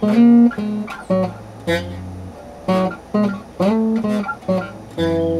Thank you.